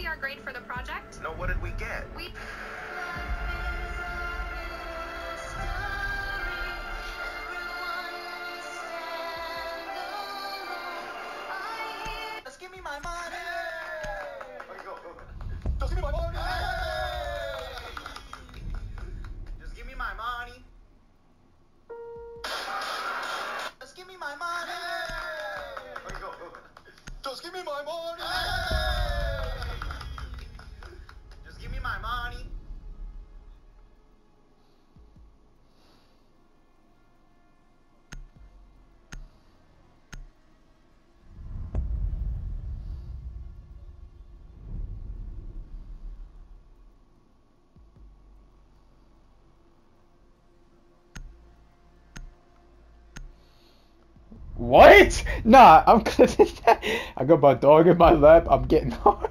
see our grade for the project? No, what did we get? We. Just give me my money. Okay, go, go. Just give me my money. Just give me my money. Just give me my money. Okay, go, go. Just give me my money. Just give me my money. What? Nah, I'm that. I got my dog in my lap. I'm getting hard.